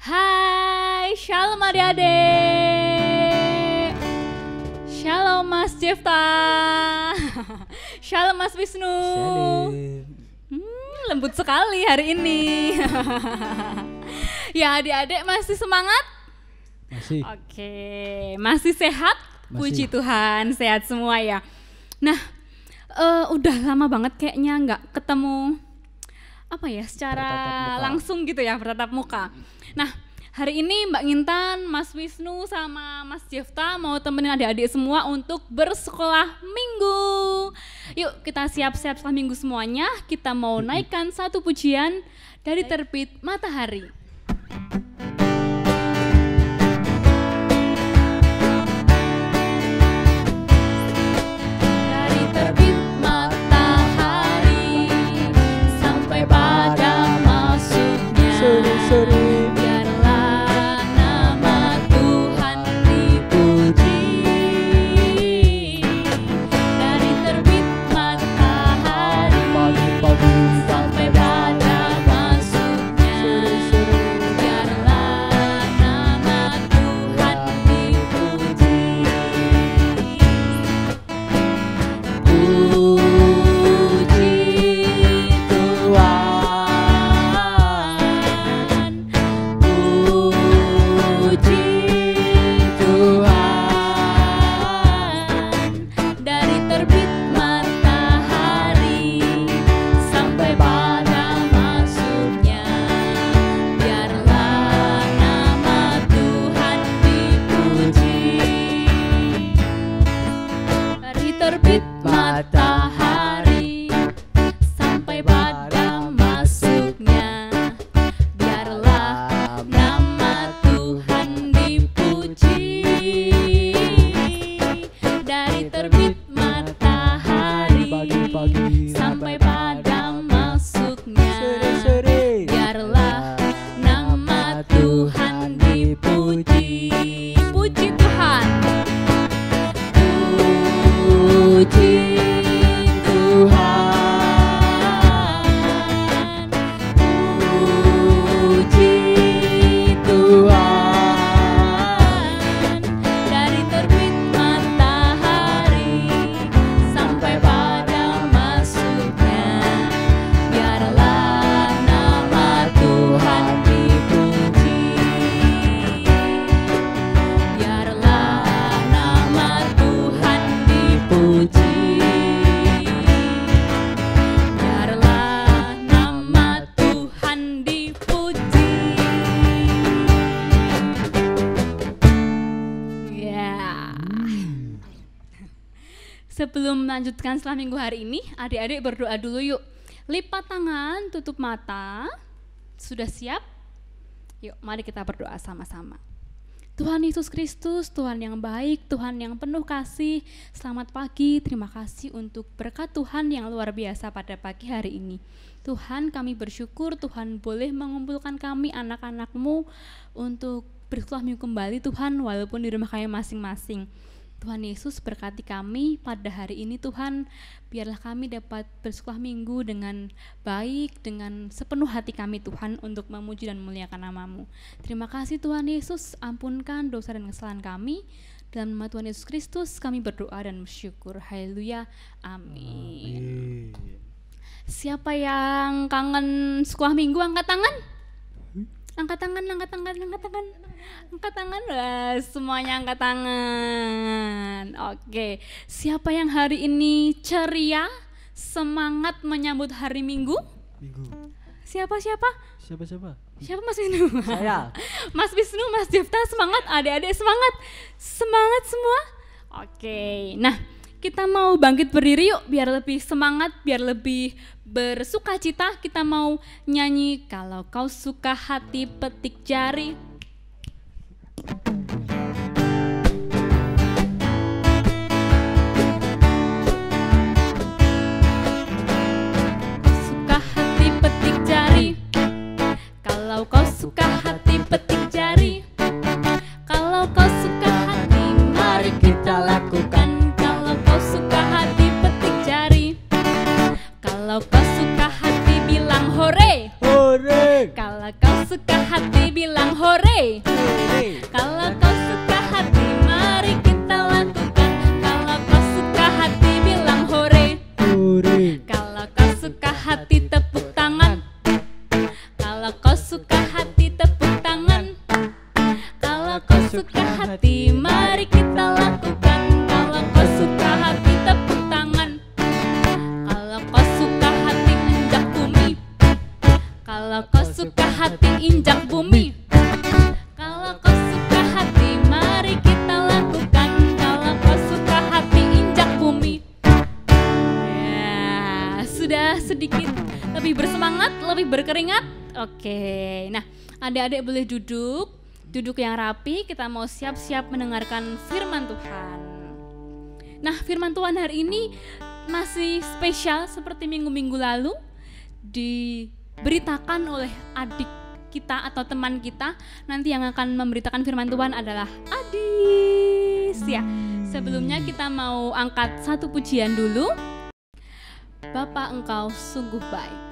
Hai, shalom adik-adik. Shalom Mas Jefta. Shalom Mas Wisnu. Hmm, lembut sekali hari ini. ya adik-adik masih semangat? Masih. Oke, masih sehat? Masih. Puji Tuhan, sehat semua ya. Nah, eh, udah lama banget kayaknya nggak ketemu apa ya secara langsung gitu ya bertatap muka. Nah, hari ini Mbak Ngintan, Mas Wisnu sama Mas Jefta mau temenin adik-adik semua untuk bersekolah minggu. Yuk kita siap-siap sekolah minggu semuanya. Kita mau naikkan satu pujian dari terbit matahari. Somebody. Sebelum melanjutkan setelah minggu hari ini, adik-adik berdoa dulu yuk. Lipat tangan, tutup mata. Sudah siap? Yuk, mari kita berdoa sama-sama. Tuhan Yesus Kristus, Tuhan yang baik, Tuhan yang penuh kasih. Selamat pagi, terima kasih untuk berkat Tuhan yang luar biasa pada pagi hari ini. Tuhan kami bersyukur Tuhan boleh mengumpulkan kami anak-anakmu untuk bersekolah minggu kembali Tuhan walaupun di rumah kami masing-masing. Tuhan Yesus berkati kami pada hari ini Tuhan. Biarlah kami dapat bersekolah minggu dengan baik dengan sepenuh hati kami Tuhan untuk memuji dan memuliakan namamu. Terima kasih Tuhan Yesus. Ampunkan dosa dan kesalahan kami. Dalam nama Tuhan Yesus Kristus kami berdoa dan bersyukur. Haleluya. Amin. Amin. siapa yang kangen sekolah minggu angkat tangan angkat tangan angkat tangan angkat tangan. Angkat tangan Wah, semuanya angkat tangan. Oke siapa yang hari ini ceria semangat menyambut hari minggu? Minggu. siapa siapa? Siapa siapa? siapa Mas Wisnu? Saya. Mas Wisnu Mas Jefta semangat. Adik-adik semangat. Semangat semua. Oke nah kita mau bangkit berdiri yuk biar lebih semangat biar lebih bersuka cita kita mau nyanyi kalau kau suka hati petik jari. Suka hati petik jari. Kalau kau suka hati petik jari. Kalau kau suka kalau kau suka hati bilang hore Hore. kalau kau suka hati bersemangat, lebih berkeringat. Oke, nah adik-adik boleh duduk, duduk yang rapi. Kita mau siap-siap mendengarkan firman Tuhan. Nah, firman Tuhan hari ini masih spesial seperti minggu-minggu lalu diberitakan oleh adik kita atau teman kita nanti yang akan memberitakan firman Tuhan adalah Adis ya. Sebelumnya kita mau angkat satu pujian dulu. Bapak engkau sungguh baik.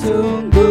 sungguh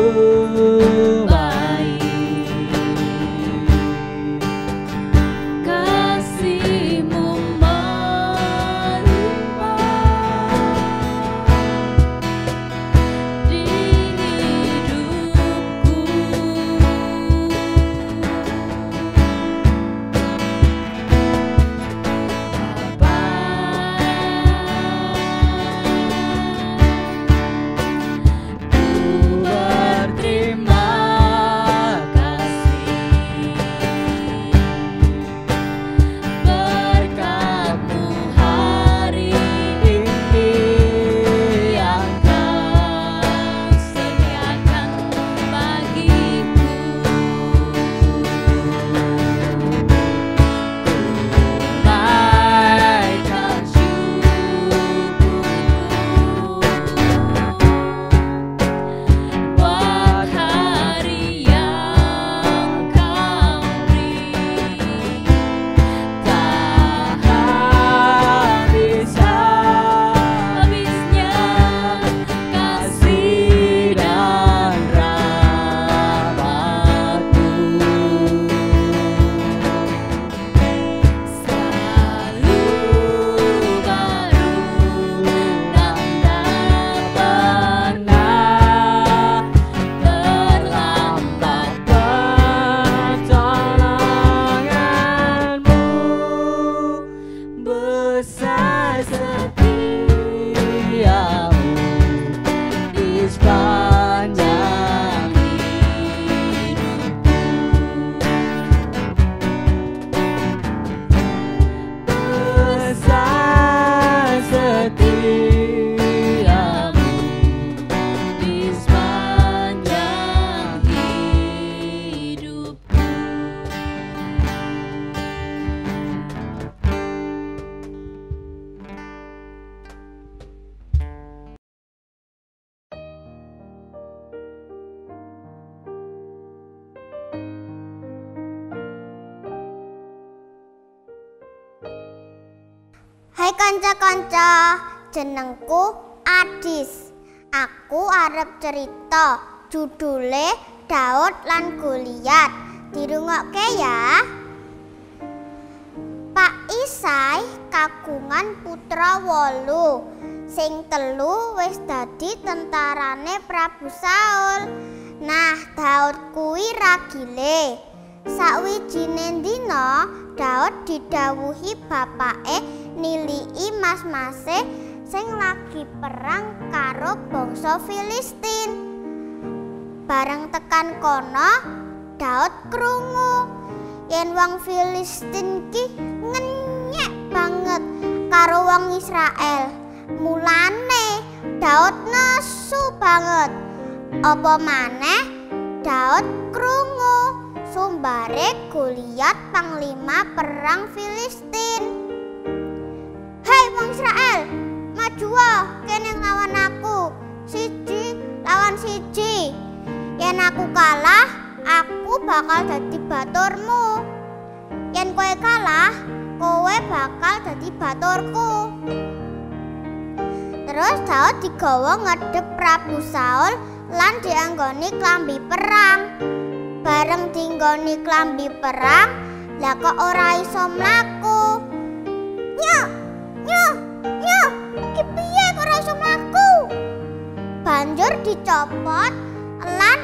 Hai kanca-kanca, jenengku Adis. Aku arep cerita judule Daud lan Goliat. Dirungokke ya. Pak Isai kagungan putra wolu. Sing telu wis dadi tentarane Prabu Saul. Nah, Daud kuwi ragile. Sawijine dina Daud didhawuhi bapake nilii mas-mase sing lagi perang karo bangsa Filistin. Bareng tekan kono, Daud krungu yen wong Filistin ki ngenyek banget karo wong Israel. Mulane Daud nesu banget. Apa maneh Daud krungu sumbare Goliat panglima perang Filistin. Maju kene nglawan aku. Siji lawan siji. Yen aku kalah, aku bakal dadi baturmu. Yen kowe kalah, kowe bakal dadi baturku. Terus Daud digawa ngedep Prabu Saul lan dianggoni klambi perang. Bareng dinggoni klambi perang, lah kok ora iso mlaku. Iki piye kok ora? Banjur dicopot lan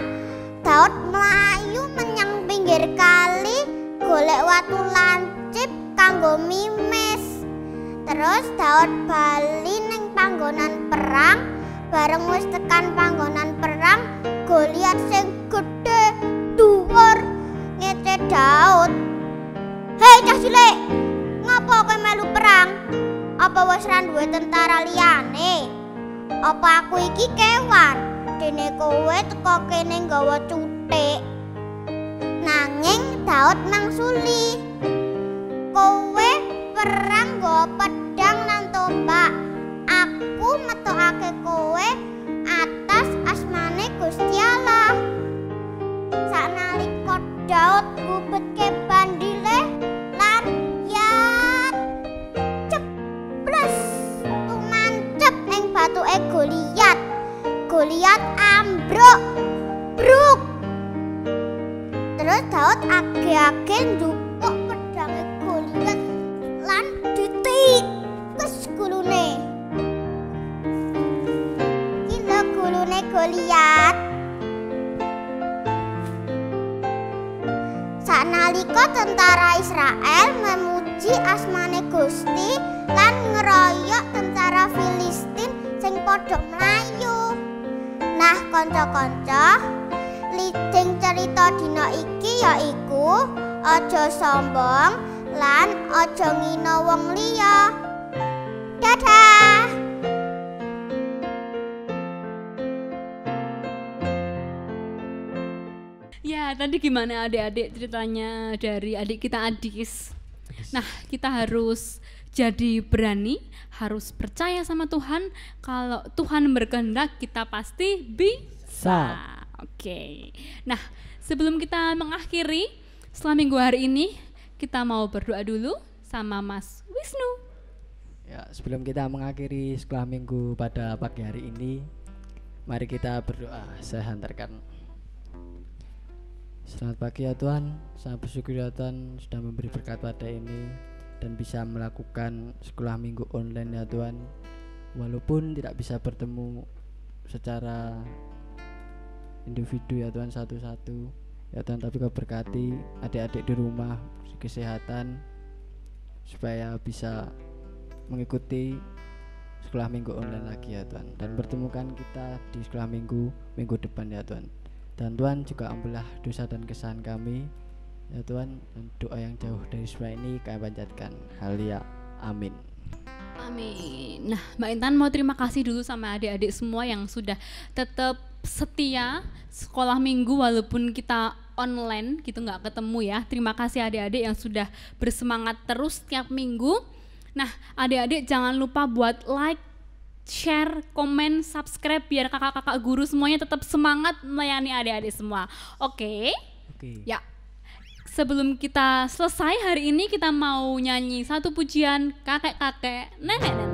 Daud melayu menyang pinggir kali golek watu lancip kanggo mimis. Terus Daud bali ning panggonan perang bareng wis tekan panggonan perang Goliat sing gede dhuwur ngece Daud. Hei cah cilik, ngapa kowe melu perang? Apa wis ra tentara liyane? Apa aku iki kewan? Dene kowe teko kene nggawa cutik. Nanging Daud mangsuli. Kowe perang nggawa pedang lan tombak. Aku metokake kowe atas asmane Gusti Allah. Saknalika Daud ngubetke batuke Goliat. Goliat ambruk. Bruk. Terus Daud age-age njupuk pedange Goliat lan ditikes gulune. Iki gulune Goliat. Saknalika tentara Israel memuji asmane Gusti lan ngeroyok tentara Filistin sing padha mlayu. Nah, kanca-kanca, lijing cerita dina iki yaiku aja sombong lan aja ngina wong liya. Dadah. Ya, tadi gimana adik-adik ceritanya dari adik kita Adis. Nah, kita harus jadi berani, harus percaya sama Tuhan. Kalau Tuhan berkehendak, kita pasti bisa. Oke. Nah, sebelum kita mengakhiri setelah minggu hari ini, kita mau berdoa dulu sama Mas Wisnu. Ya, sebelum kita mengakhiri sekolah minggu pada pagi hari ini, mari kita berdoa. Saya hantarkan. Selamat pagi ya Tuhan, saya bersyukur ya Tuhan sudah memberi berkat pada ini dan bisa melakukan sekolah minggu online ya Tuhan. Walaupun tidak bisa bertemu secara individu ya Tuhan satu-satu. Ya Tuhan tapi kau berkati adik-adik di rumah kesehatan supaya bisa mengikuti sekolah minggu online lagi ya Tuhan. Dan pertemukan kita di sekolah minggu minggu depan ya Tuhan. Dan Tuhan juga ambillah dosa dan kesalahan kami ya Tuhan doa yang jauh dari semua ini kami panjatkan halia amin Amin. Nah, Mbak Intan mau terima kasih dulu sama adik-adik semua yang sudah tetap setia sekolah minggu walaupun kita online gitu nggak ketemu ya. Terima kasih adik-adik yang sudah bersemangat terus setiap minggu. Nah, adik-adik jangan lupa buat like, share, komen, subscribe biar kakak-kakak guru semuanya tetap semangat melayani adik-adik semua. Oke? oke Ya. Sebelum kita selesai hari ini kita mau nyanyi satu pujian kakek-kakek nenek.